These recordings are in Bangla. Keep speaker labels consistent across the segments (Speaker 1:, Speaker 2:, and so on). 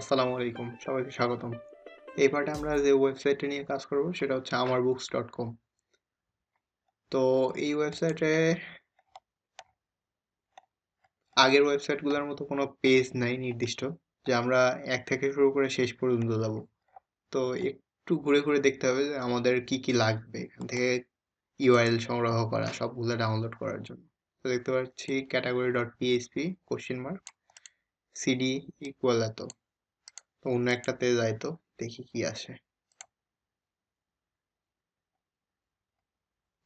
Speaker 1: আসসালামু আলাইকুম, সবাইকে স্বাগতম। এই পার্টে আমরা যে ওয়েবসাইটটা নিয়ে কাজ করব সেটা হচ্ছে আমার বুকস ডট কম তো এই ওয়েবসাইটে আগের ওয়েবসাইটগুলোর মতো কোনো পেজ নাই নির্দিষ্ট, যে আমরা এক থেকে শুরু করে শেষ পর্যন্ত যাব। তো একটু ঘুরে ঘুরে দেখতে হবে যে আমাদের কি কি লাগবে, এখান থেকে ইউআরএল সংগ্রহ করা, সবগুলো ডাউনলোড করার জন্য। তো দেখতে পাচ্ছি category dot PHP question mark CD equal এত। তো অন্য একটাতে যাই তো, দেখি কি আসে।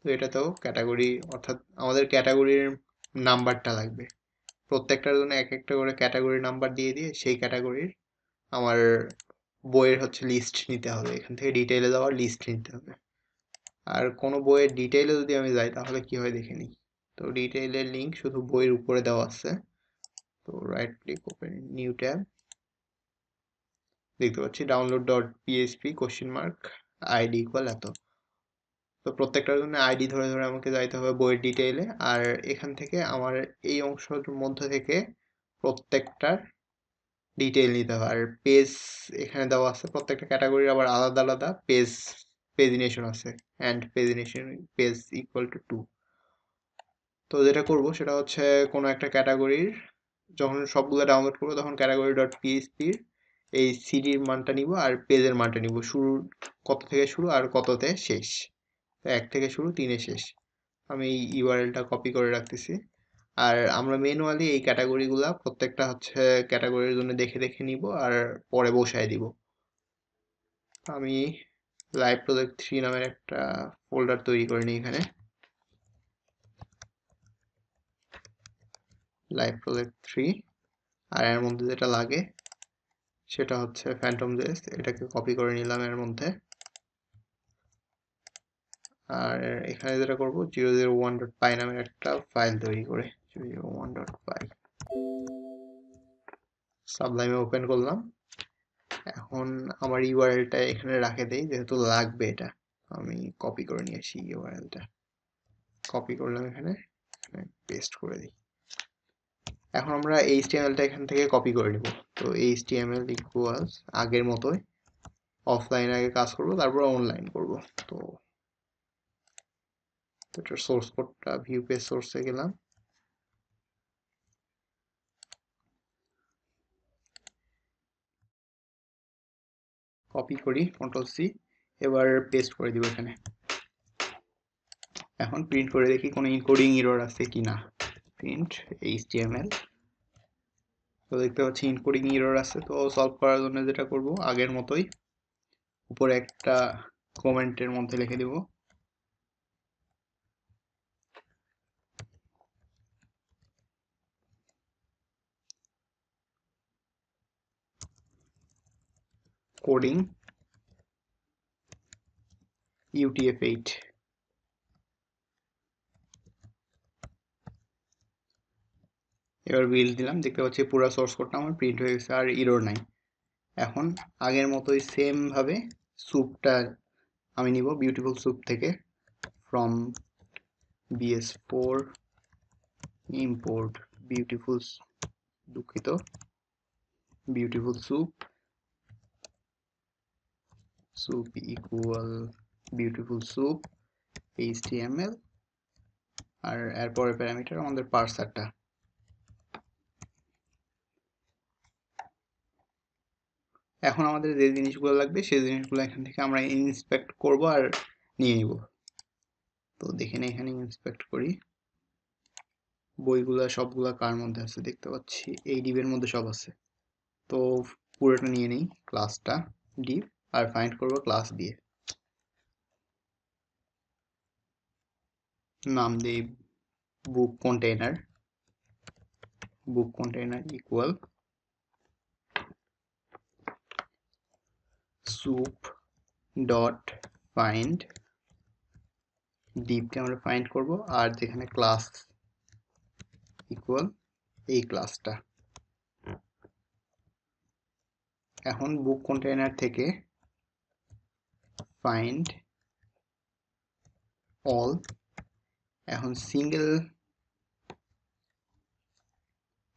Speaker 1: তো এটাতেও ক্যাটাগরি অর্থাৎ আমাদের ক্যাটাগরির নাম্বারটা লাগবে। প্রত্যেকটার জন্য এক একটা করে ক্যাটাগরি নাম্বার দিয়ে দিয়ে সেই ক্যাটাগরির আমার বইয়ের হচ্ছে লিস্ট নিতে হবে। এখান থেকে ডিটেইলে যাওয়ার লিস্ট নিতে হবে। আর কোনো বইয়ের ডিটেইলে যদি আমি যাই তাহলে কি হয় দেখে নিই। তো ডিটেইলের লিঙ্ক শুধু বইয়ের উপরে দেওয়া আছে। তো right click open new tab দেখতে পাচ্ছি download dot PSP question mark ID equal এত। তো প্রত্যেকটার জন্য আইডি ধরে ধরে আমাকে যাইতে হবে বইয়ের ডিটেইলে আর এখান থেকে আমার এই অংশের মধ্যে থেকে প্রত্যেকটার ডিটেইল নিতে হবে। আর পেজ এখানে দেওয়া আছে, প্রত্যেকটা ক্যাটাগরির আবার আলাদা আলাদা পেজ পেজিনেশন আছে। And pagination page equal to two তো যেটা করব সেটা হচ্ছে কোনো একটা ক্যাটাগরির যখন সবগুলো ডাউনলোড করব তখন ক্যাটাগরি ডট পিএইচপির এই সিডির মানটা নিব আর পেজের মানটা নিব। শুরু কত থেকে শুরু আর কততে শেষ? এক থেকে শুরু, তিনে শেষ। আমি এই ইউআরএলটা কপি করে রাখতেছি। আর আমরা ম্যানুয়ালি এই ক্যাটাগরিগুলা প্রত্যেকটা হচ্ছে ক্যাটাগরির জন্য দেখে দেখে নিব আর পরে বসায় দিব। আমি লাইভ প্রজেক্ট থ্রি নামের একটা ফোল্ডার তৈরি করে নিই এখানে। লাইভ প্রজেক্ট থ্রি আর এর মধ্যে যেটা লাগে সেটা হচ্ছে ফ্যান্টম জেস এটাকে কপি করে নিলাম এর মধ্যে। আর এখানে যেটা করব zero zero one dot py নামের একটা ফাইল তৈরি করে zero zero one dot py সাবলাইমে open করলাম। এখন আমার ইউআরএলটা এখানে রাখে দেই, যেহেতু লাগবে এটা। আমি কপি করে নিয়ে আসি ইউআরএলটা কপি করলাম এখানে পেস্ট করে দিই। এখন আমরা এইচটিএমএলটা এখান থেকে কপি করে নিব। তো এইচটিএমএল ইকুয়ালস আগের মতোই অফলাইন আগে কাজ করব, তারপর অনলাইন করব। তো এটার সোর্স কোডটা ভিউ পেজ সোর্সে গেলাম। কপি করি কন্ট্রোল সি এবার পেস্ট করে দিব এখানে। এখন প্রিন্ট করে দেখি কোনো ইনকোডিং এরর আছে কি না প্রিন্ট এইচটিএমএল তো দেখতে পাচ্ছি ইনকোডিং এরর আছে, তো সলভ করার জন্য যেটা করব, আগের মতোই উপরে একটা কমেন্টের মধ্যে লিখে দিব। কোডিং UTF-8 এবার বিল দিলাম, দেখতে পাচ্ছি পুরো সোর্স কোডটা আমার প্রিন্ট হয়ে গেছে আর ইরোর নাই। এখন আগের মতোই সেম ভাবে স্যুপটা আমি নিব বিউটিফুল স্যুপ থেকে from BS four import beautiful দুঃখিত। Beautiful soup soup equal beautiful soup html আর এরপরে প্যারামিটার আমাদের পার্সারটা এখন আমাদের যে জিনিসগুলো লাগবে, সেই জিনিসগুলো এখান থেকে আমরা ইন্সপেক্ট করব আর নিয়ে নিব। তো দেখে নিই এখানে ইন্সপেক্ট করি। বইগুলো সবগুলা কার মধ্যে আছে দেখতে পাচ্ছি? এই ডিবের মধ্যে সব আছে। তো পুরোটা নিয়ে নিই ক্লাসটা ডিপ আর ফাইন্ড করব ক্লাস দিয়ে। নাম দিই book container book container equal soup dot find ডিপকে আমরা ফাইন্ড করব, আর যেখানে ক্লাস ইকুয়াল এই ক্লাসটা এখন বুক কন্টেইনার থেকে ফাইন্ড অল এখন সিঙ্গেল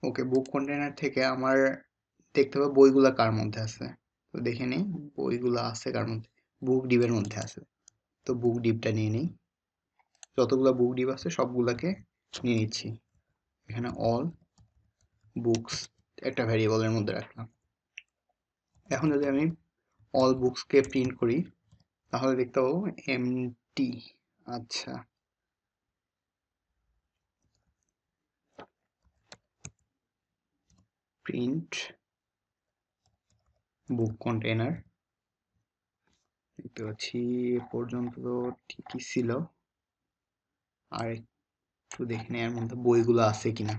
Speaker 1: ওকে বুক কন্টেইনার থেকে আমার দেখতে হবে বইগুলা কার মধ্যে আছে। তো দেখে নিই বইগুলো আছে কার মধ্যে? বুক ডিপের মধ্যে আছে। তো বুক ডিপটা নিয়ে নিই। যতগুলা বুক ডিপ আছে, সবগুলোকে নিয়ে নিচ্ছি। এখানে অল বুকস একটা ভ্যারিয়েবলের মধ্যে রাখলাম। এখন যদি আমি অল বুকসকে প্রিন্ট করি, তাহলে দেখতে পাবো এমটি আচ্ছা। প্রিন্ট বুক কন্টেনার দেখতে পাচ্ছি, এ পর্যন্ত তো ঠিকই ছিল। আর একটু দেখে নেওয়ার মধ্যে বইগুলো আছে কিনা।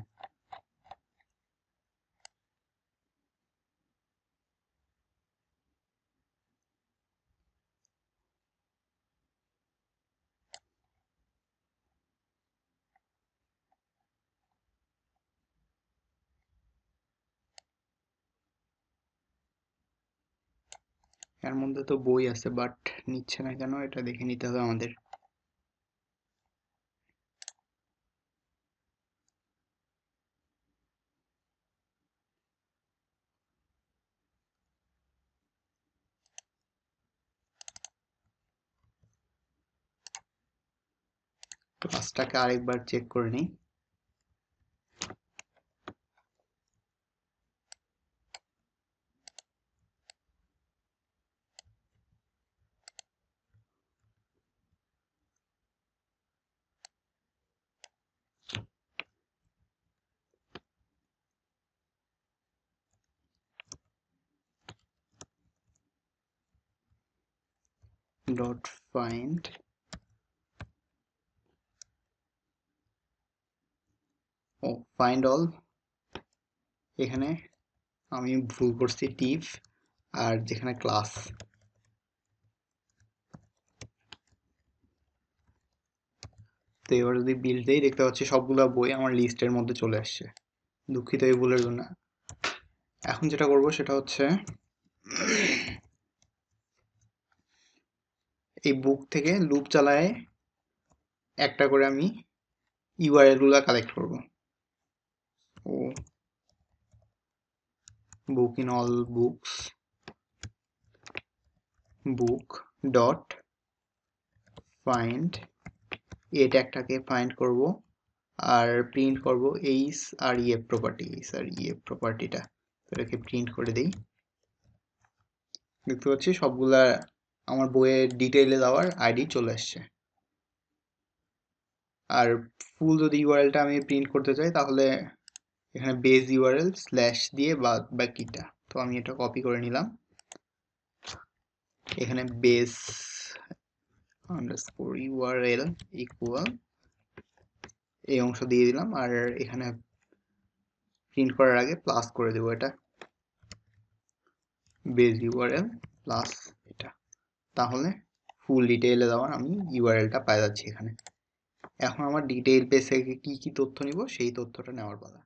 Speaker 1: এর মধ্যে তো বই আছে বাট নিচ্ছে না কেন? এটা দেখে নিতে হবে আমাদের। ক্লাসটাকে আরেকবার চেক করে নিই। Dot find. ও ফাইন্ড অল এখানে আমি ভুল করছি টিপ আর যেখানে ক্লাস তো এবার যদি বিল্ড দেই, দেখতে পাচ্ছি সবগুলো বই আমার লিস্টের মধ্যে চলে আসছে। দুঃখিত এই ভুলের জন্য। এখন যেটা করব সেটা হচ্ছে এই বুক থেকে লুপ চালায় একটা করে আমি ইউআরএলগুলা কালেক্ট করব। ও book in all books book dot find A ট্যাগটাকে find করব আর প্রিন্ট করব H R EF property H R EF প্রপার্টিটা এটাকে প্রিন্ট করে দেই। দেখতে পাচ্ছি সবগুলা আমার বইয়ের ডিটেইলে দেওয়ার আইডি চলে আসছে। আর ফুল যদি ইউআরএলটা আমি প্রিন্ট করতে চাই, তাহলে এখানে বেস ইউআরএল স্ল্যাশ দিয়ে বা বাকিটা তো আমি এটা কপি করে নিলাম। এখানে বেস আন্ডারস্কোর ইউআরএল ইকুয়াল এই অংশ দিয়ে দিলাম। আর এখানে প্রিন্ট করার আগে প্লাস করে দেবো এটা। বেস ইউআরএল প্লাস তাহলে ফুল ডিটেইলে দেওয়ার আমি ইউআরএলটা পাই যাচ্ছি এখানে। এখন আমার ডিটেইল পেজ থেকে কী কী তথ্য নিব, সেই তথ্যটা নেওয়ার পালা।